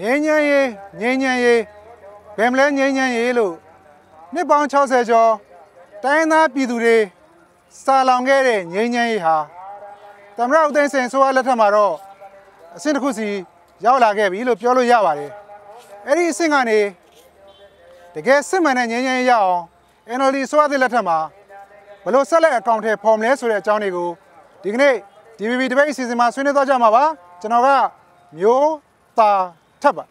ငြိမ်းချမ်းရေးငြိမ်းချမ်းရေးဗယ်မလဲငြိမ်းချမ်းရေးလို့နှစ်ပေါင်း60ကျော်တိုင်းသားပြည်သူတွေစာလောင်ခဲ့တဲ့ငြိမ်းချမ်းရေးဟာသမရဦးသိန်းစိန်ဆိုရလက်ထက်မှာတော့အဆင့်တစ်ခုစီရောက်လာခဲ့ပြီလို့ပြောလို့ရပါတယ်အဲ့ဒီအဆင့်ကနေတကယ်စစ်မှန်တဲ့ငြိမ်းချမ်းရေးရအောင် NLD ဆိုရတဲ့လက်ထက်မှာဘယ်လို့ဆက်လက်အကောင့်ထဲပေါ်မလဲဆိုတဲ့အကြောင်းတွေကိုဒီကနေ့ DVB တပိတ်အစီအစဉ်မှာဆွေးနွေးသွားကြမှာပါကျွန်တော်ကမျိုးသား ထပ်ပါ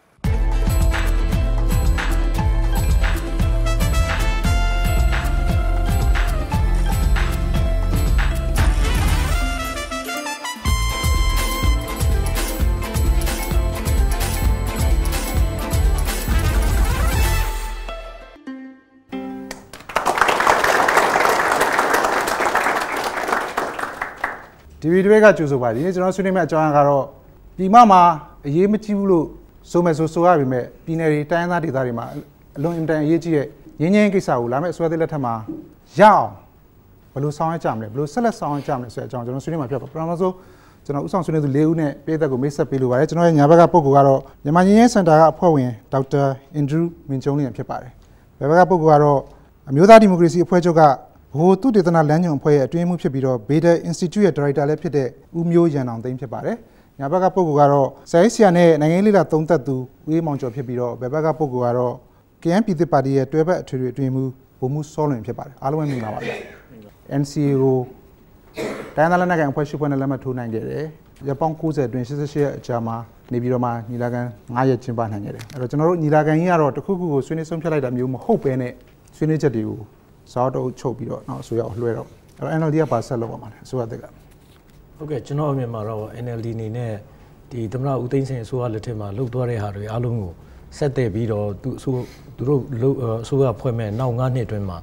ဒီဗီဒီယိုကကြိုဆိုပါဒီနေ့ကျွန်တော်ဆွေးနွေးမယ့်အကြောင်းအရာကတော့ဒီမမှာအရေးမကြီးဘူးလို့ ဆိုမယ်ဆိုဆိုရပါမယ်ပြည်နယ်တွေတိုင်းဒေသဒေသတွေမှာအလွန်အင်တန်အရေးကြီးတဲ့ရင်းချင်းကိစ္စကိုလာမယ့်အစွဲသေးလက်ထက်မှာရအောင်ဘယ်လိုဆောင်ရွက်ကြမလဲဘယ်လိုဆက်လက်ဆောင်ရွက်ကြမလဲဆိုတဲ့အကြောင်းကျွန်တော်ဆွေးနွေးမှာဖြစ်ပါပထမဆုံးကျွန်တော်ဥဆောင်ဆွေးနွေးသူ၄ဦးနဲ့ပြည်သက်ကိုမိတ်ဆက်ပေးလိုပါတယ်ကျွန်တော်ရဲ့ညာဘက်ကပုဂ္ဂိုလ်ကတော့မြန်မာရင်းချင်းစင်တာကအဖွဲ့ဝင်ဒေါက်တာအင်ဒရူးမင်ကျုံးလင်းဖြစ်ပါတယ်ဘယ်ဘက်ကပုဂ္ဂိုလ်ကတော့အမျိုးသားဒီမိုကရေစီအဖွဲ့ချုပ်က ဘိုသုတေသနလမ်းညွန်အဖွဲ့ရဲ့အတွင်းမှုဖြစ်ပြီးတော့ Beta Institute ရဲ့ဒါရိုက်တာလည်းဖြစ်တဲ့ဦးမျိုးရန်အောင်သိန်းဖြစ်ပါတယ်။ညာဘက်ကပုဂ္ဂိုလ်ကတော့ဆရာဆရာနဲ့နိုင်ငံရေးလေလာသုံးသက်သူဦးအေးမောင်ကျော်ဖြစ်ပြီးတော့ဘယ်ဘက်ကပုဂ္ဂိုလ်ကတော့ KN ပြည်သစ်ပါတီရဲ့တွဲဘက်အထွေထွေအတွင်းမှုဗိုလ်မှူးစောလွင်ဖြစ်ပါတယ်။အားလုံးပဲမြင်ပါပါဗျ။ NCA ကိုတိုင်းသားလက်နက်ကိုင်အဖွဲ့ရှုပ်ဖွဲ့နဲ့လက်မှတ်ထိုးနိုင်ခဲ့တယ်။ရပောင်း90အတွင်း88ရက်အကြာမှာနေပြီးတော့မှညီလာခံ9ရက်ကျင်းပနိုင်ခဲ့တယ်။အဲ့တော့ကျွန်တော်တို့ညီလာခံကြီးကတော့တစ်ခုခုကိုဆွေးနွေးဆုံးဖြတ်လိုက်တာမျိုးမဟုတ်ဘဲနဲ့ဆွေးနွေးချက်တွေကို ဇောတုပ်ချုပ်ပြီးတော့နောက်အစိုးရကိုလွှဲတော့အဲ့တော့ NLD ကပါဆက်လုပ်ပါမှာလဲအစိုးရတက်ကဟုတ်ကဲ့ကျွန်တော်အမြင်မှာတော့ NLD အနေနဲ့ဒီသမရဦးသိန်းစိန်အစိုးရလက်ထက်မှာလှုပ်သွားတဲ့ဟာတွေအားလုံးကိုဆက်တဲ့ပြီးတော့သူအစိုးသူတို့လှုပ်အစိုးရဖွဲ့မဲ့နောက်9နှစ်အတွင်းမှာ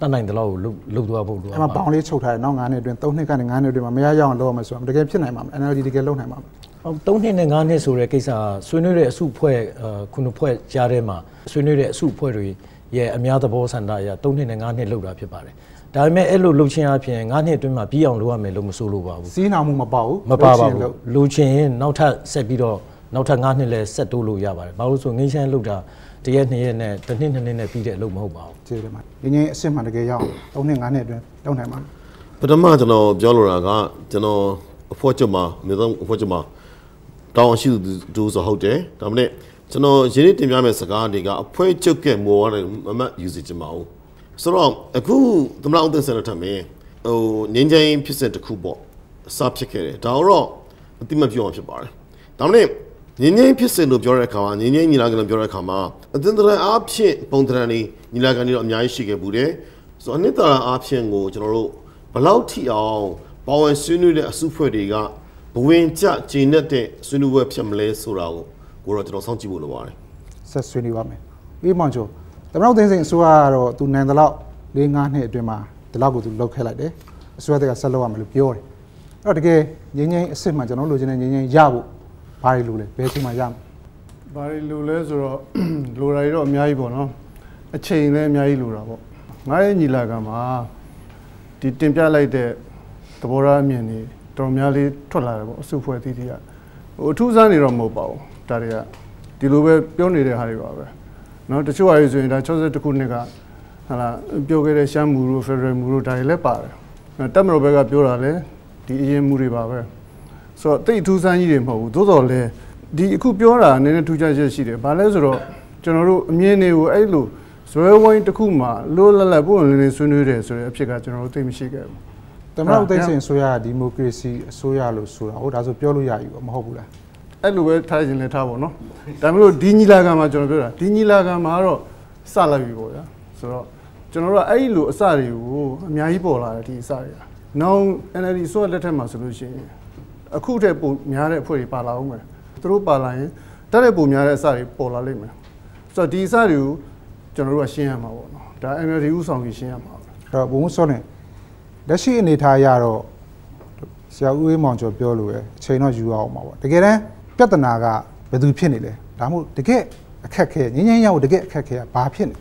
တတ်နိုင်တဲ့လောက်ကိုလှုပ်လှုပ်သွားဖို့လိုအအဲ့ပ်မှာပါပေါင်းလေးချုပ်ထားတယ်နောက်9နှစ်အတွင်း3နှစ်ကနေ9နှစ်အတွင်းမှာမရရအောင်လုပ်ရမယ်ဆိုတော့တကယ်ဖြစ်နိုင်မှာမလား NLD တကယ်လုပ်နိုင်မှာမလားဟုတ်3နှစ်နဲ့9နှစ်ဆိုတဲ့ကိစ္စကဆွေးနွေးတဲ့အစုဖွဲ့အာခုနှစ်ဖွဲ့ကြားထဲမှာဆွေးနွေးတဲ့အစုဖွဲ့တွေ ရဲ့အများသဘောဆန္ဒအရ3နှစ်နဲ့9နှစ်လှုပ်တာဖြစ်ပါတယ်ဒါပေမဲ့အဲ့လိုလှုပ်ခြင်းအပြင်9နှစ်အတွင်းမှာပြီးအောင်လုပ်ရမယ်လို့မဆိုလိုပါဘူးစီးနှောင်မှုမပေါ့ဘူးမပါပါလုပ်ချင်ဘူးလို့လူချင်းရင်နောက်ထပ်ဆက်ပြီးတော့နောက်ထပ်9နှစ်လဲဆက်တိုးလို့ရပါတယ်ဘာလို့လဲဆိုငင်းချမ်းလောက်တာတစ်ရက်နှစ်ရက်နဲ့တစ်နှစ်နှစ်နှစ်နဲ့ပြီးတဲ့အလုပ်မဟုတ်ပါဘူးကျေးဇူးတင်ပါတယ်ငင်းငင်းအစ်စ်မှတကယ်ရအောင်3နှစ်9နှစ်အတွင်းလုပ်နိုင်မှာပထမကျွန်တော်ပြောလိုတာကကျွန်တော်အဖို့ချက်မှာမြေသုံးအဖို့ချက်မှာတောင်းရှိသူဒူဆိုဟုတ်တယ်ဒါပေမဲ့ ကျွန်တော်ရင်းနှီးတင်ပြမယ့်စကားတွေကအဖွဲချုပ်ကမောရမမတ်ယူစီချင်ပါဘူးဆိုတော့အခုသမ္မတအောင်သိန်းစံလက်ထက်မှာဟိုငင်းချင်းဖြစ်စဉ်တစ်ခုပေါ့အစဖြစ်ခဲ့တယ်ဒါတော့အတိမပြောအောင်ဖြစ်ပါတယ်ဒါပေမဲ့ငင်းငင်းဖြစ်စဉ်လို့ပြောတဲ့အခါမှာငင်းငင်းညီလာခံလို့ပြောတဲ့အခါမှာအသင်္တရအားဖြင့်ပုံသဏ္ဍာန်တွေညီလာခံတွေတော့အများကြီးရှိခဲ့ဘူးတယ်ဆိုတော့အနှစ်သာရအားဖြင့်ကိုကျွန်တော်တို့ဘလောက်ထိအောင်ပေါဝင်ဆွေးနွေးတဲ့အစုဖွဲ့တွေကဘဝင်ကျကျင်းတဲ့ဆွေးနွေးပွဲဖြစ်မလဲဆိုတာကို ကိုတော့ကျွန်တော်စောင့်ကြည့်ဖို့လိုပါတယ်ဆက်ဆွေးနွေးပါမယ်အေးမောင်ကျော်သမနောက်သိန်းစိန်အစိုးရကတော့သူနိုင်တဲ့လောက်၄၅နှစ်အတွင်းမှာဒီလောက်ကိုသူလောက်ခဲ့လိုက်တယ်အစိုးရတက်ကဆက်လုပ်ရမယ်လို့ပြောတယ်အဲ့တော့တကယ်ငင်းငင်းအစ်စ်မှကျွန်တော်တို့လိုချင်တဲ့ငင်းငင်းရဖို့ဘာတွေလိုလဲဘယ်ချိန်မှရမလဲဘာတွေလိုလဲဆိုတော့လိုတာတွေတော့အများကြီးပေါ့နော်အချိန်လည်းအများကြီးလိုတာပေါ့ငါရဲ့ညီလာခံမှာဒီတင်ပြလိုက်တဲ့သဘောထားအမြင်တွေတော်တော်များလေးထွက်လာတယ်ပေါ့အစုဖွဲ့သီးသီးကဟိုအထူးဆန်းနေတော့မဟုတ်ပါဘူး ဒါတွေကဒီလိုပဲပြောနေတဲ့ဟာတွေပါပဲเนาะတချို့ဟာတွေဆိုရင်ဒါ62ခုနှစ်ကဟာလာပြောခဲ့တဲ့ရှမ်းမူတို့ဖက်ဒရယ်မူတို့ဒါတွေလည်းပါတယ်အဲ့တက်မတော်ဘက်ကပြောတာလည်းဒီအရင်မူတွေပါပဲ ဆိုတော့တိတ်အထူးဆန်းကြီးတွေမဟုတ်ဘူးသို့တော်လည်းဒီအခုပြောတာနည်းနည်းထူးခြားချက်ရှိတယ်။ဘာလဲဆိုတော့ကျွန်တော်တို့အမြင်တွေကိုအဲ့လိုဇွဲဝိုင်းတစ်ခုမှလိုလတ်လတ်ပုံလင်းလင်းဆွေးနွေးတယ်ဆိုတဲ့အဖြစ်ကကျွန်တော်တို့သိမရှိခဲ့ဘူး သမနောက်သိန်းစိန်အစိုးရကဒီမိုကရေစီအစိုးရလို့ဆိုတာဟုတ်ဒါဆိုပြောလို့ရယူမဟုတ်ဘူးလား ။ အဲ့လိုပဲထားခြင်းလည်းထားပါတော့။ဒါပေမဲ့လို့ဒီညီလာခံမှာကျွန်တော်ပြောတာဒီညီလာခံမှာတော့စလိုက်ပြီပေါ့ဗျာ။ဆိုတော့ကျွန်တော်တို့ကအဲ့ဒီလိုအစတွေကိုအများကြီးပေါ်လာတယ်ဒီအစတွေက။နောက် NLD ဆိုတဲ့လက်ထက်မှာဆိုလို့ရှိရင်အခုတည်းပုံများတဲ့အဖွဲ့တွေပါလာအောင်မယ်။သူတို့ပါလာရင်တက်တဲ့ပုံများတဲ့အစတွေပေါ်လာလိမ့်မယ်။ဆိုတော့ဒီအစတွေကိုကျွန်တော်တို့ကရှင်းရမှာပေါ့နော်။ဒါ NLD ဥဆောင်ပြီးရှင်းရမှာပဲအဲ့တော့ဘုံစောနေလက်ရှိအနေထားရတော့ဆရာဦးအေးမောင်ကျော်ပြောလို့ပဲအချိန်တော့ယူအောင်ပါပေါ့တကယ်တမ်း ပြဿနာကဘယ်သူဖြစ်နေလဲဒါမှမဟုတ်တကယ်အခက်ခဲငင်းငင်းရောက်တကယ်အခက်ခဲကဘာဖြစ်နေ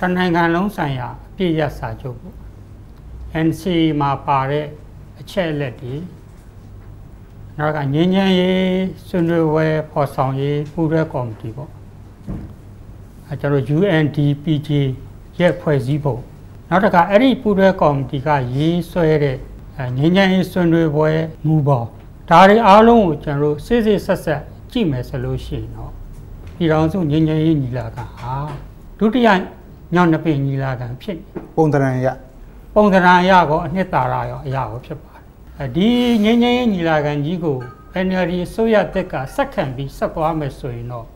တနိုင်ငံလုံးဆိုင်ရာအပြည့်ရစာချုပ်ပေါ့ NCA မှာပါတဲ့အချက်အလက်တွေနောက်ကငင်းငင်းရေးဆွေးနွေးပွဲဖော်ဆောင်ရေးပူးရဲကော်မတီပေါ့အဲကျွန်တော် UNDPG ရဲ့ဖွဲ့စည်းပုံနောက်တစ်ခါအဲ့ဒီပူးရဲကော်မတီကရေးဆွဲတဲ့ငင်းငင်းရေးဆွေးနွေးပွဲမူပေါ် ဒါတွေအားလုံးကိုကျွန်တော်စစ်စစ်ဆက်ဆက်ကြည့်မယ်ဆိုလို့ရှိရင်တော့ပြည်တော်စုငင်းငင်းရေးညီလာခံဟာဒုတိယညောင်နှစ်ပင်ညီလာခံဖြစ်နေပုံသဏ္ဍာန်ရပုံသဏ္ဍာန်အရကောအနှစ်သာရရောအရာရောဖြစ်ပါတယ်အဲဒီငင်းငင်းရေးညီလာခံကြီးကို NLD အစိုးရတက်ကစက်ခံပြီးဆက်သွားမယ်ဆိုရင်တော့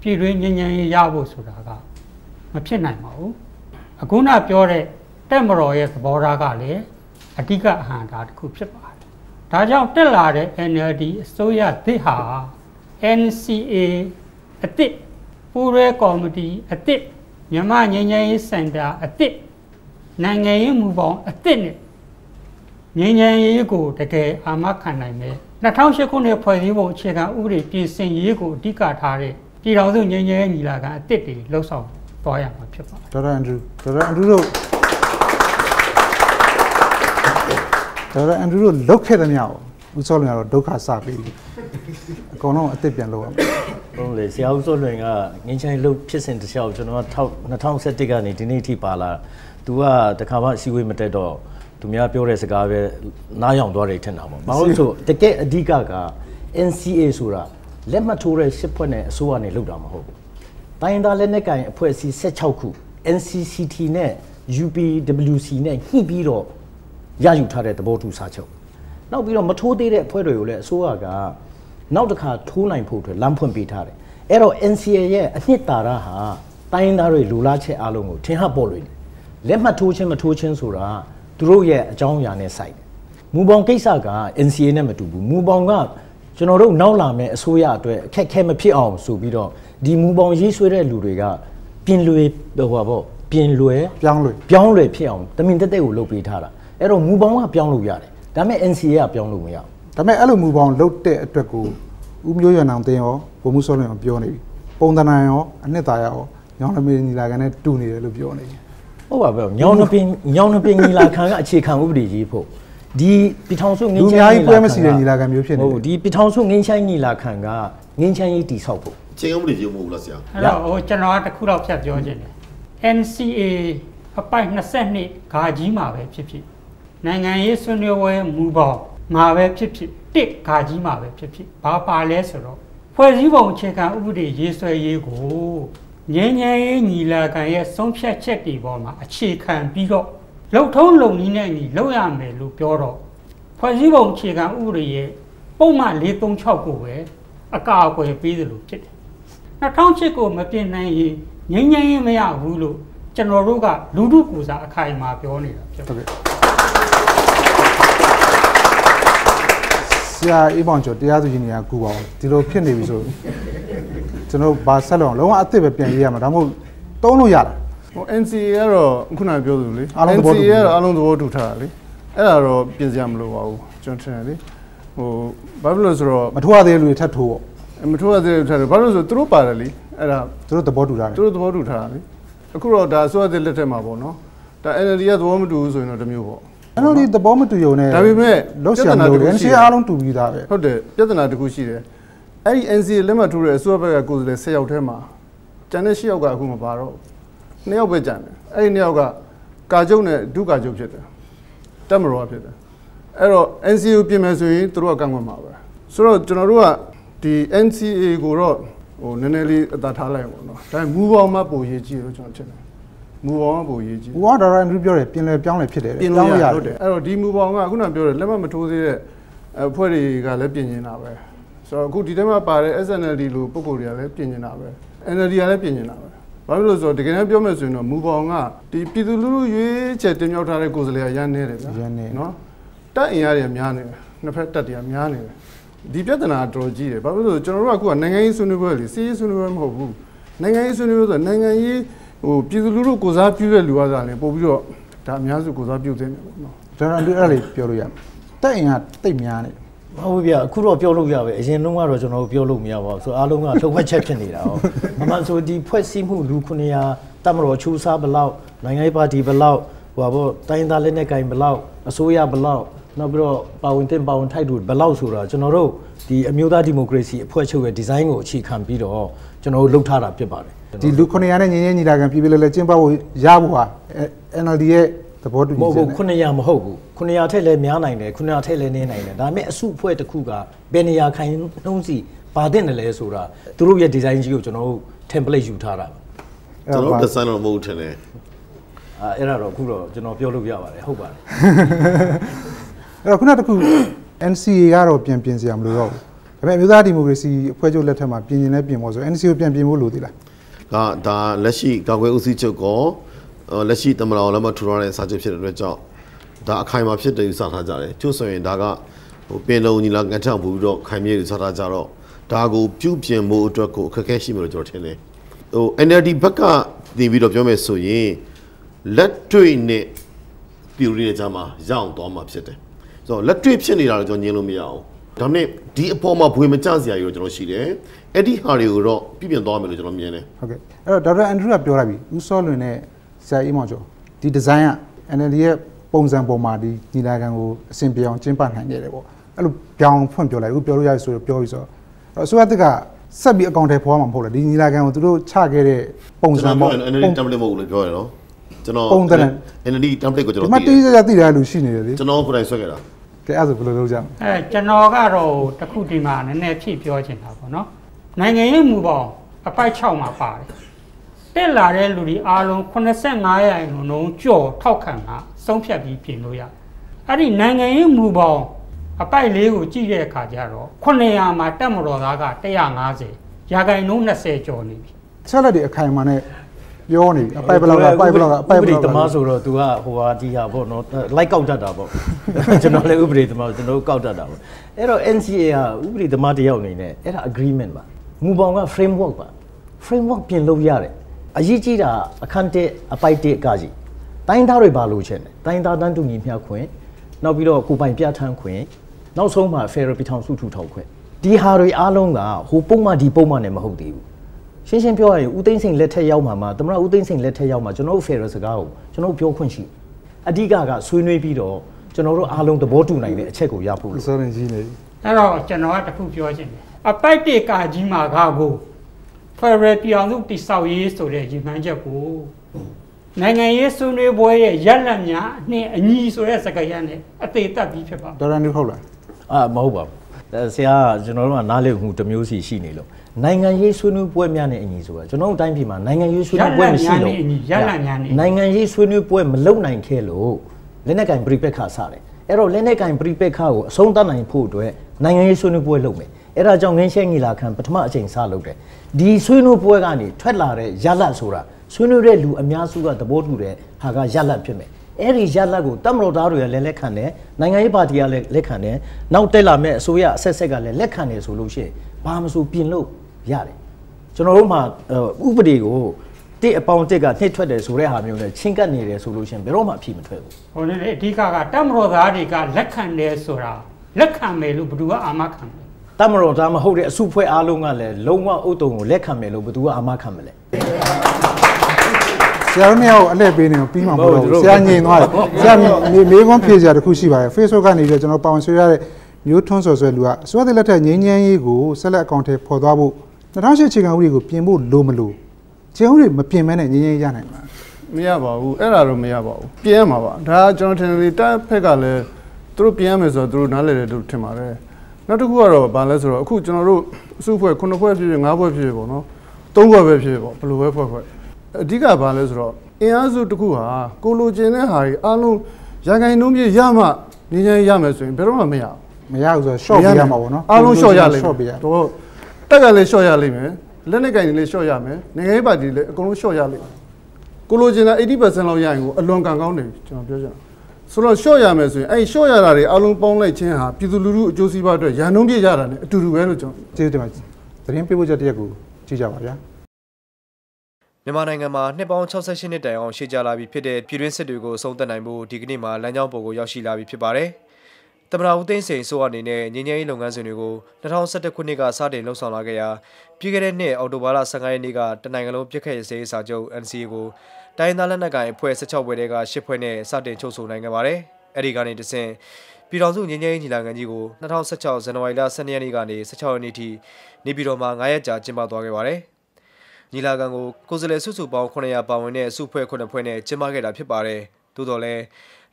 ပြည်တွင်းငင်းငင်းရေးရဖို့ဆိုတာကမဖြစ်နိုင်ပါဘူးအခုနပြောတဲ့တက်မတော်ရဲ့သဘောထားကလည်းအဓိကအဟံတာတစ်ခုဖြစ်ပါတယ် ဒါကြောင့်တက်လာတဲ့ NLD အစိုးရသစ်ဟာ NCA အစ်စ်ပူးရဲကော်မတီအစ်စ်မြန်မာငင်းငင်းရေးစင်တာအစ်စ်နိုင်ငံရေးမူပေါင်းအစ်စ်နဲ့ငင်းငင်းရေးကိုတကယ်အာမခံနိုင်မယ်2008ခုနှစ်ဖွဲ့စည်းပုံအခြေခံဥပဒေပြင်ဆင်ရေးကိုအဓိကထားတဲ့ပြည်တော်စုငင်းငင်းရေးညီလာခံအစ်စ်တွေလှုပ်ဆောင်သွားရမှာဖြစ်ပါတယ်ဒေါက်တာအန်ဒရူဒေါက်တာအန်ဒရူတို့ ဒေါက်တာအန်ဒရူတို့လုတ်ခဲ့တဲ့မြောက်ဦးစောလွင်ကတော့ဒုက္ခစပြီးပြီအကုန်လုံးအစ်စ်ပြန်လုပ်ရမယ်ဟုတ်လေဆရာဦးစိုးလွင်ကငင်းချိုင်းလုတ်ဖြစ်စဉ်တစ်လျှောက်ကျွန်တော်က2021ကနေဒီနေ့အထိပါလာသူကတခါမှအစည်းအဝေးမတက်တော့သူများပြောတဲ့စကားပဲနားယောင်သွားတယ်ထင်တာပေါ့ဘာလို့လဲဆိုတကယ်အဓိကက NCA ဆိုတာလက်မှတ်ထိုးတဲ့ရှစ်ဖွဲ့နဲ့အစိုးရနဲ့လုပ်တာမဟုတ်ဘူးတိုင်းရင်းသားလက်နက်ကိုင်အဖွဲ့အစည်း16ခု NCCT နဲ့ UPWC နဲ့ညှိပြီးတော့ ရယူထားတဲ့သဘောတူစာချုပ်နောက်ပြီးတော့မထိုးသေးတဲ့အဖွဲ့တွေကိုလည်းအစိုးရကနောက်တစ်ခါထိုးနိုင်ဖို့အတွက်လမ်းဖွင့်ပေးထားတယ်အဲ့တော့ NCA ရဲ့အနှစ်သာရဟာတိုင်းရင်းသားတွေလူလားချက်အားလုံးကိုထင်ဟပ်ပေါ်လွင်တယ်လက်မှတ်ထိုးခြင်းမထိုးခြင်းဆိုတာသူတို့ရဲ့အကြောင်းအရာနဲ့ဆိုင်တယ်မူပေါင်းကိစ္စက NCA နဲ့မတူဘူးမူပေါင်းကကျွန်တော်တို့နောက်လာမယ့်အစိုးရအတွက်အခက်အခဲမဖြစ်အောင်ဆိုပြီးတော့ဒီမူပေါင်းရေးဆွဲတဲ့လူတွေကပြင်လွယ်ဟိုပါပေါ့ပြင်လွယ်ပြောင်းလို့ပြောင်းလဲဖြစ်အောင်တမင်တက်တက်ကိုလုပ်ပေးထားတာ အဲ့တော့မူပေါင်းကပြောင်းလို့ရတယ်ဒါပေမဲ့ NCA ကပြောင်းလို့မရဘူးဒါပေမဲ့အဲ့လိုမူပေါင်းလုတ်တဲ့အတွက်ကိုဦးမျိုးရံအောင်တင်ရောဘုံမှုစောလွင်အောင်ပြောနေပြီပုံသဏ္ဍာန်ရောအနှစ်သာရရောညောင်လမေညီလာခံနဲ့တူနေတယ်လို့ပြောနေတယ်ဟုတ်ပါပဲညောင်နှပင်ညောင်နှပင်ညီလာခံကအခြေခံဥပဒေကြီးဖို့ဒီပြည်ထောင်စုငင်းလူချိုများင်းကြီးပွဲမစီတဲ့ညီလာခံမျိုးဖြစ်နေတယ်ဟုတ်ဒီပြည်ထောင်စုငင်းချိုင်းညီလာခံကငင်းချိုင်းကြီးတိဆောက်ဖို့ချင်းဥပဒေကြီးမဟုတ်ဘူးလားဆရာအဲ့တော့ဟိုကျွန်တော်ကတစ်ခုတော့ဖြတ်ပြောခြင်းတယ် NCA အပိုက်22ဂါကြီးမှာပဲဖြစ်ဖြစ် နိုင်ငံရေးဆွေးနွေးပွဲမူပေါင်းမှာပဲဖြစ်ဖြစ်တစ်ဂါကြီးမှာပဲဖြစ်ဖြစ်ဘာပါလဲဆိုတော့ဖွဲ့စည်းပုံအခြေခံဥပဒေရေးဆွဲရေးကိုငင်းငယ်ရေးညီလာခံရဲ့ဆုံးဖြတ်ချက်တွေပေါ်မှာအခြေခံပြီးတော့လှုပ်ထုံးလုံနည်းနဲ့ညီလောက်ရမယ်လို့ပြောတော့ဖွဲ့စည်းပုံအခြေခံဥပဒေရဲ့ပုံမှန်436ကိုပဲအကာအကွယ်ပေးသလိုဖြစ်တယ်2008ကိုမပြင်နိုင်ရင်ငြိမ်းချမ်းရေးမရဘူးလို့ကျွန်တော်တို့ကလူထုကူစားအခိုင်အမာပြောနေတာဖြစ်ဟုတ်ကဲ့ ရာအေးပေါင်ကျော်တရားသူကြီးနေရာကူပါအောင်ဒီလိုဖြစ်နေပြီဆိုကျွန်တော်ဘာဆက်လို့အောင်လုံးဝအစ်စ်ပဲပြန်ရေးရမှာဒါမှမဟုတ်တုံးလို့ရတာဟို NCA ကတော့ခုနကပြောသလိုလေအားလုံးသဘောတူ NCA ကတော့အားလုံးသဘောတူထားတာလေအဲ့ဒါတော့ပြင်စရာမလိုပါဘူးကျွန်တော်ထင်တယ်လေဟိုဘာဖြစ်လို့လဲဆိုတော့မထိုးရသေးတဲ့လူတွေထပ်ထိုးပေါ့မထိုးရသေးတဲ့ထားတယ်ဘာလို့လဲဆိုတော့သူတို့ပါတယ်လေအဲ့ဒါသူတို့သဘောတူတာတယ်သူတို့သဘောတူထားတာလေအခုတော့ဒါအစိုးရတဲ့လက်ထက်မှာပေါ့နော်ဒါ NLD ကသဘောမတူဘူးဆိုရင်တော့တစ်မျိုးပေါ့ အဲ့လိုဒီသဘောမတူရုံနဲ့ဒါပေမဲ့လောက်ဆရာမလို့ပြဿနာတစ်ခုရှိ NCA တယ်အားလုံးတူပြီးသားပဲဟုတ်တယ်ပြဿနာတစ်ခုရှိတယ်အဲ့ဒီ NCA လက်မှတ်ထိုးတဲ့အစိုးရဘက်ကကိုယ်စားလှယ်10ယောက်ထဲမှာကျန်တဲ့10ယောက်ကအခုမပါတော့ဘူးနှစ်ယောက်ပဲကျန်တယ်အဲ့ဒီနှစ်ယောက်ကကာကျုံနဲ့ဒုကာကျုံဖြစ်တယ်တက်မတော်ကဖြစ်တယ်အဲ့တော့ NCA ကိုပြင်မယ်ဆိုရင်သူတို့ကကန့်ကွက်မှာပဲဆိုတော့ကျွန်တော်တို့ကဒီ NCA ကိုတော့ဟိုနည်းနည်းလေးအသာထားလိုက်ပါတော့ဒါပေမဲ့မူပေါင်းမှပိုရေးကြည့်လို့ကျွန်တော်ထင်တယ် မူပေါင်းကပိုရေးကြည့်။ဘောဒေါက်တာအန်ဒရူးပြောတယ်ပြင်လဲပြောင်းလဲဖြစ်တယ်တဲ့ပြင်လို့ရပြောင်းဟုတ်တယ်အဲ့တော့ဒီမူပေါင်းကခုနပြောတယ်လက်မှတ်မထိုးသေးတဲ့အဖွဲ့တွေကလည်းပြင်နေတာပဲဆိုတော့အခုဒီထဲမှာပါတဲ့ SNLD လိုပုံကိုယ်တွေကလည်းပြင်နေတာပဲ NLD ကလည်းပြင်နေတာပဲဘာဖြစ်လို့လဲဆိုတော့တကယ်တမ်းပြောမယ်ဆိုရင်တော့မူပေါင်းကဒီပြည်သူလူထုရွေးချယ်တင်မြှောက်ထားတဲ့ကိုယ်စားလှယ်ကရန်နေတယ်ဗျာရန်နေတယ်နော်တက်အင်အားတွေကများနေတယ်နှစ်ဖက်တက်တွေကများနေတယ်ဒီပြဿနာကတော်ကြီးတယ်ဘာဖြစ်လို့လဲဆိုတော့ကျွန်တော်တို့ကအခုကနိုင်ငံရေးဆွေးနွေးပွဲလေစီးရေးဆွေးနွေးပွဲမဟုတ်ဘူးနိုင်ငံရေးဆွေးနွေးပွဲဆိုတော့နိုင်ငံရေး ဟိုပြည်သူလူထုကိုစားပြုတဲ့လူကစားလည်းပို့ပြီးတော့ဒါအများစုကိုစားပြုသင့်တယ်ပေါ့နော်ဒေါက်တာအန်ဒရူးအဲ့ဒါလေးပြောလို့ရမယ်။တက်အင်ကတိတ်များနေတယ်ဟုတ်ပြီဗျအခုတော့ပြောလို့ရပဲအရင်တုန်းကတော့ကျွန်တော်တို့ပြောလို့မရပါဘူးဆိုအားလုံးကလှုပ်ဝက်ချက်ဖြစ်နေတာဟောအမှန်ဆိုဒီဖွဲ့စည်းမှုလူ900တမတော်ချူစားဘလောက်နိုင်ငံရေးပါတီဘလောက်ဟိုပါဘောတိုင်းသားလက်နက်ကင်ဘလောက်အစိုးရဘလောက်နောက်ပြီးတော့ပါဝင်တင်ပါဝင်ထိုက်တို့ဘယ်လောက်ဆိုတာကျွန်တော်တို့ဒီအမျိုးသားဒီမိုကရေစီအဖွဲ့ချုပ်ရဲ့ဒီဇိုင်းကိုအခြေခံပြီးတော့ကျွန်တော်တို့လှုပ်ထားတာဖြစ်ပါတယ် ဒီလူ900နဲ့ငင်းငင်းညီလာခံပြည်ပြည်လဲလဲကျင်းပဖို့ရဖို့ဟာ NLD ရဲ့သဘောတူမညီဟုတ်ချက်ဘူးနဲ့900မဟုတ်ဘူး900ထက်လည်းများနိုင်တယ်900ထက်လည်းနည်းနိုင်တယ်ဒါပေမဲ့အစုအဖွဲ့တစ်ခုကဘယ်နေရာခိုင်နှုံးစီပါတဲ့တယ်လဲဆိုတာသူတို့ရဲ့ဒီဇိုင်းကြီးကိုကျွန်တော်တို့ template ယူထားတာပါကျွန်တော် design တော့မဟုတ်ဘူးထင်တယ်အဲအဲ့ဒါတော့အခုတော့ကျွန်တော်ပြောလို့ရပါတယ်ဟုတ်ပါတယ်အဲ့တော့ခုနကတခု NCA ကတော့ပြန်ပြင်စရာမလိုတော့ဘူးဒါပေမဲ့အမျိုးသားဒီမိုကရေစီအဖွဲ့ချုပ်လက်ထက်မှာပြင်ရင်လည်းပြင်ဖို့ဆို NCA ကိုပြန်ပြင်ဖို့လိုသေးလား ကဒါလက်ရှိကာကွယ်ဦးစီးချုပ်ကောအော်လက်ရှိတမန်တော်လက်မထူထားတဲ့စာချုပ်ဖြစ်တဲ့အတွက်ကြောင့်ဒါအခိုင်အမာဖြစ်တယ်ယူဆထားကြတယ်ကျို့ဆိုရင်ဒါကဟိုပင်လုံညီလာကန်ထောင်ပြီးတော့ခိုင်မြဲယူဆထားကြတော့ဒါကိုပြုပြင်ဖို့အတွက်ကိုအခက်အခဲရှိမယ်လို့ကျွန်တော်ထင်တယ်ဟို NLD ဘက်ကနေပြီးတော့ပြောမယ်ဆိုရင်လက်တွေ့နဲ့ပြည်ရင်းကြမှာရအောင်သွားမှာဖြစ်တယ်ဆိုတော့လက်တွေ့ဖြစ်နေတာတော့ကျွန်တော်ညင်းလို့မရအောင် ဒါနဲ့ဒီအပေါ်မှာဘွေမကျစရာကြီးတော့ကျွန်တော်ရှိတယ်အဲ့ဒီဟာတွေကိုတော့ပြပြင်သွားမယ်လို့ကျွန်တော်မြင်တယ်ဟုတ်ကဲ့အဲ့တော့ဒေါက်တာအန်ဒရူးကပြောလိုက်ပြီဦးစောလွင်နဲ့ဆရာအေးမောင်ကျော်ဒီဒီဇိုင်းက NLD ရဲ့ပုံစံပေါ်မှာဒီညီလာခံကိုအဆင်ပြေအောင်ကျင်းပနိုင်ခဲ့တယ်ပေါ့အဲ့လိုပြောင်းဖွင့်ပြောလိုက်ဦးပြောလို့ရဆိုတော့ပြောပြီးဆိုတော့အဲ့တော့အစိုးရတက်ကဆက်ပြီးအကောင့်ထဲပေါ်မှာမဟုတ်လားဒီညီလာခံကိုသူတို့ချခဲ့တဲ့ပုံစံကျွန်ပေါ့တော် NLD template မဟုတ်ဘူးလို့ပြောရတော့ကျွန်တော်ပုံသဏ္ဍာန် NLD template ကိုကျွန်ဒီတော်မှာသိတေးတယ်စရာသိတဲ့လူရှိနေတယ်လေကျွန်တော်ကိုယ်တိုင်ဆွဲခဲ့တာ ကဲအဲ့ဒါဆိုဘယ်လိုလုပ်ကြမလဲအဲကျွန်တော်ကတော့တခုဒီမှာနည်းနည်းဖြည့်ပြောချင်တာပေါ့နော်နိုင်ငံရေးမူပေါင်းအပိုက်6မှာပါတယ်တက်လာတဲ့လူတွေအားလုံး85ရာခိုင်နှုန်းလုံးကြော်ထောက်ခံတာဆုံးဖြတ်ပြီးပြင်လို့ရတယ်အဲ့ဒီနိုင်ငံရေးမူပေါင်းအပိုက်လေးကိုကြည့်တဲ့အခါကျတော့900မှာတက်မတော်သားက150ရာခိုင်နှုန်း20ကျော်နေပြီချက်လက်တွေအခိုင်အမာနဲ့ ပြောနေပြီအပိုက်ဘလောက်ကအပိုက်ဘလောက်ကအပိုက်ဘဥပဒေလောက်သမားဆိုတော့ तू ကဟိုဟာဒီဟာပေါ့နော်လိုက်ကောက်တတ်တာပေါ့ကျွန်တော်လည်းဥပဒေသမားကျွန်တော်တို့ကောက်တတ်တာပေါ့အဲ့တော့ NCA ဟာဥပဒေသမားတစ်ယောက်အနေနဲ့အဲ့ဒါ agreement ပါမူပေါင်းက framework ပါ framework ပြင်လို့ရတယ်အရေးကြီးတာအခန်းတဲ့အပိုက်တစ်ကကြီးတိုင်းသားတွေပါလို့ချင်တယ်တိုင်းသားတန်းတူညီမျှခွင့်နောက်ပြီးတော့ကိုယ်ပိုင်ပြဋ္ဌာန်းခွင့်နောက်ဆုံးမှာ federal ပြည်ထောင်စုထူထောင်ခွင့်ဒီဟာတွေအားလုံးကဟိုပုံမှန်ဒီပုံမှန်နဲ့မဟုတ်သေးဘူး ရှင်းရှင်းပြောရရင်ဦးသိန်းစိန်လက်ထက်ရောက်မှာမှာသမရဦးသိန်းစိန်လက်ထက်ရောက်မှာကျွန်တော်တို့ fair စကားကိုကျွန်တော်တို့ပြောခွင့်ရှိအဓိကကဆွေးနွေးပြီးတော့ကျွန်တော်တို့အားလုံးသဘောတူနိုင်တဲ့အချက်ကိုရဖို့လို့စောရင်ကြီးနေပြီအဲ့တော့ကျွန်တော်ကတခုပြောချင်တယ်အပိုက်တေကာကြီးမှာကားကို Federal ပြည်အောင်စုတိဆောက်ရေးဆိုတဲ့ရည်မှန်းချက်ကိုနိုင်ငံရေးဆွေးနွေးပွဲရဲ့ရက်လက်များနှင့်အညီဆိုတဲ့စကားရနဲ့အသေးသက်ပြီးဖြစ်ပါဒေါက်တာနူဟုတ်လားအာမဟုတ်ပါဘူးအဲဆရာကကျွန်တော်တို့ကနားလည်မှုတစ်မျိုးစီရှိနေလို့ နိုင်ငံရေးဆွေးနွေးပွဲများနဲ့အညီဆိုတာကျွန်တော်တို့တိုင်းပြည်မှာနိုင်ငံရေးဆွေးနွေးပွဲမရှိလို့ရလက်များနဲ့နိုင်ငံရေးဆွေးနွေးပွဲမလုပ်နိုင်ခဲ့လို့လက်နက်ကင်ပရိပက္ခစတယ်အဲ့တော့လက်နက်ကင်ပရိပက္ခကိုအဆုံးသတ်နိုင်ဖို့အတွက်နိုင်ငံရေးဆွေးနွေးပွဲလုပ်မယ်အဲ့ဒါကြောင့်ငင်းရှဲငီလာခံပထမအချိန်စလုပ်တယ်ဒီဆွေးနွေးပွဲကနေထွက်လာတဲ့ရလတ်ဆိုတာဆွေးနွေးတဲ့လူအများစုကသဘောတူတဲ့ဟာကရလတ်ဖြစ်မယ်အဲ့ဒီရလတ်ကိုတမတော်သားတွေကလည်းလက်ခံတယ်နိုင်ငံရေးပါတီကလည်းလက်ခံတယ်နောက်တက်လာမဲ့အစိုးရအဆက်ဆက်ကလည်းလက်ခံတယ်ဆိုလို့ရှိရင်ဘာမဆိုပြင်လို့ ရတယ်ကျွန်တော်တို့မှာဥပဒေကိုတစ်အပေါင်းတစ်ကနှိမ့်ထွက်တယ်ဆိုတဲ့ဟာမျိုးနဲ့ချင်းကပ်နေတယ်ဆိုလို့ရှရင်ဘယ်တော့မှအဖြစ်မထွက်ဘူးဟိုလေအဓိကကတက်မတော်သားတွေကလက်ခံတယ်ဆိုတာလက်ခံမယ်လို့ဘယ်သူကအာမခံမလဲတမတော်သားမဟုတ်တဲ့အစုဖွဲ့အားလုံးကလည်းလုံးဝဥတုံကိုလက်ခံမယ်လို့ဘယ်သူကအာမခံမလဲဆရာတို့နှစ်ယောက်အလှည့်ပေးနေတော့ပြီးမှာမဟုတ်တော့ဟုတ်ဘူးတို့ဆရာငြိမ်သွားတယ်ဆရာမေမေကွန်းဖြေစရာတစ်ခုရှိပါတယ် Facebook ကနေပြီးတော့ကျွန်တော်ပါဝင်ဆွေးရတဲ့မျိုးထွန်းစော်ဆွဲလူကအစိုးရတဲ့လက်ထက်ငြိမ်းချမ်းရေးကိုဆက်လက်အကောင့်ထဲပေါ်သွားဖို့ 2008အခြေခံဥပဒေကိုပြင်ဖို့လိုမလို့ခြေဥပဒေမပြင်မဲနဲ့ငြိမ်းချမ်းရေးရနိုင်မှာမရပါဘူးအဲ့ဒါတော့မရပါဘူးပြင်ရမှာပါဒါကကျွန်တော်ထင်တယ်တက်ဖက်ကလည်းသူတို့ပြင်ရမယ်ဆိုတော့သူတို့နားလည်တယ်လို့ထင်ပါတယ်နောက်တစ်ခုကတော့ဗာလဲဆိုတော့အခုကျွန်တော်တို့အစုဖွဲ့ခုနှစ်ဖွဲ့ဖြစ်ဖြစ်ငါးဖွဲ့ဖြစ်ဖြစ်ပေါ့နော်သုံးဖွဲ့ပဲဖြစ်ဖြစ်ပေါ့ဘယ်လိုပဲဖွဲ့ဖွဲ့အဓိကဗာလဲဆိုတော့အင်အားစုတစ်ခုဟာကိုလိုချင်တဲ့ဟာတွေအားလုံးရန်ကုန်နှုံးပြရမှငင်းချမ်းရမယ်ဆိုရင်ဘယ်တော့မှမရဘူးမရဘူးဆိုတော့ short ပေးရမှာပေါ့နော်အားလုံး short ရလိမ့် short ပေးရမယ်တော့ တက်ကလည်း short ရလိမ့်မယ်လက်နဲ့ကင်တွေလည်း short ရမယ်နိုင်ငံရေးပါတီလည်းအကုန်လုံး short ရလိမ့်မယ်ကိုလိုချင်တာ80%လောက်ရရင်ကိုအလွန်ကန်ကောင်းနေပြီကျွန်တော်ပြောချင်တာဆိုတော့ short ရမယ်ဆိုရင်အဲ့ short ရတာတွေအားလုံးပေါင်းလိုက်ခြင်းဟာပြည်သူလူထုအကျိုးစီးပွားအတွက်ရန်နှုံးပြရတာ ਨੇ အတူတူပဲလို့ကျွန်တော်ကျေးဇူးတင်ပါတယ်သတင်းပေးဖို့ချက်တစ်ရက်ကိုကြည့်ကြပါဗျာမြန်မာနိုင်ငံမှာနှစ်ပေါင်း68နှစ်တိုင်အောင်ရှေ့ကြလာပြီဖြစ်တဲ့ပြည်တွင်းစစ်တွေကိုအဆုံးသတ်နိုင်ဖို့ဒီကနေ့မှာလမ်းကြောင်းပေါ်ကိုရောက်ရှိလာပြီဖြစ်ပါတယ်။ တမနာဦးသိန်းစိန်ဆိုအနေနဲ့ငញ្ញင်းရေးလုပ်ငန်းစဉ်တွေကို2011ခုနှစ်ကစတင်လှုပ်ဆောင်လာခဲ့ရာပြည်ခဲ့တဲ့နှစ်အောက်တိုဘာလ15ရက်နေ့ကတနိုင်ငံလုံးပြစ်ခတ်ရေးစေးစာချုပ် NCA ကိုတိုင်းသားလက်နက်ကိုင်အဖွဲ့16ဖွဲ့တွေက10ဖွဲ့နဲ့စတင်ချုပ်ဆိုနိုင်ခဲ့ပါတယ်။အဲဒီကနေတဆင့်ပြည်တော်စုငင်းငယ်ညီလာခံကြီးကို2016ဇန်နဝါရီလ12ရက်နေ့ကနေ16ရက်နေ့ထိနေပြည်တော်မှာ9ရက်ကြာကျင်းပသွားခဲ့ပါတယ်။ညီလာခံကိုကိုယ်စားလှယ်စုစုပေါင်း900ပါဝင်တဲ့စုဖွဲ့9ဖွဲ့နဲ့ကျင်းပခဲ့တာဖြစ်ပါတယ်။သို့တော်လည်း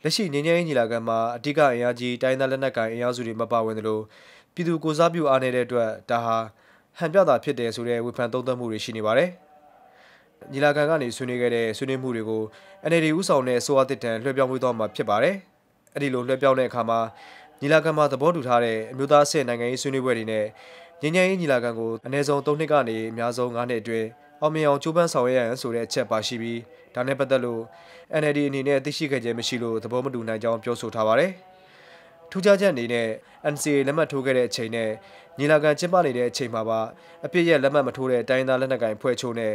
လက်ရှိငင်းငယ်ညီလာခံမှာအဓိကအင်အားကြီးတိုင်းသားလက်နက်ကိုင်အင်အားစုတွေမပါဝင်သလိုပြည်သူကိုစားပြုအားနေတဲ့အတွက်ဒါဟာဟန်ပြတာဖြစ်တယ်ဆိုတဲ့ဝေဖန်သုံးသပ်မှုတွေရှိနေပါတယ်။ညီလာခံကနေဆွေးနွေးခဲ့တဲ့ဆွေးနွေးမှုတွေကို NLD ဥဆောင်တဲ့ဆိုအသစ်တန်လွှဲပြောင်းပေးသွားမှာဖြစ်ပါတယ်။အဲ့ဒီလိုလွှဲပြောင်းတဲ့အခါမှာညီလာခံမှာသဘောတူထားတဲ့အမျိုးသားအဆင့်နိုင်ငံရေးဆွေးနွေးပွဲတွေနဲ့ငញ្ញရေးညီလာခံကိုအနည်းဆုံး၃နှစ်ကနေအများဆုံး၅နှစ်အတွင်း အောင်မြင်အောင်ကြိုးပမ်းဆောင်ရွက်ရရန်ဆိုတဲ့အချက်ပါရှိပြီးဒါနဲ့ပတ်သက်လို့ NLD အနေနဲ့သိရှိခဲ့ခြင်းမရှိလို့သဘောမတူနိုင်ကြောင်းပြောဆိုထားပါတယ်။ထူးခြားချက်အနေနဲ့ NCA လက်မှတ်ထိုးခဲ့တဲ့အချိန်နဲ့ညီလာခံကျင်းပနေတဲ့အချိန်မှာပါအပြစ်ရဲ့လက်မှတ်မထိုးတဲ့တိုင်းသားလက်နက်ကိုင်ဖွဲ့ချုပ်နဲ့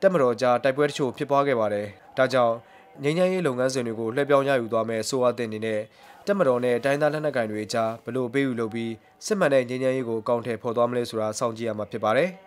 တက်မတော်ကြားတိုက်ပွဲတချို့ဖြစ်ပွားခဲ့ပါတယ်။ဒါကြောင့်ငြိမ်းချမ်းရေးလုပ်ငန်းစဉ်တွေကိုလှည့်ပြောင်းရယူသွားမယ်ဆိုအပ်တဲ့အနေနဲ့တက်မတော်နဲ့တိုင်းသားလက်နက်ကိုင်တွေကြားဘလို့ပေးယူလုပ်ပြီးစစ်မှန်တဲ့ငြိမ်းချမ်းရေးကိုအကောင့်ထဲပေါ်သွားမလဲဆိုတာစောင့်ကြည့်ရမှာဖြစ်ပါတယ်။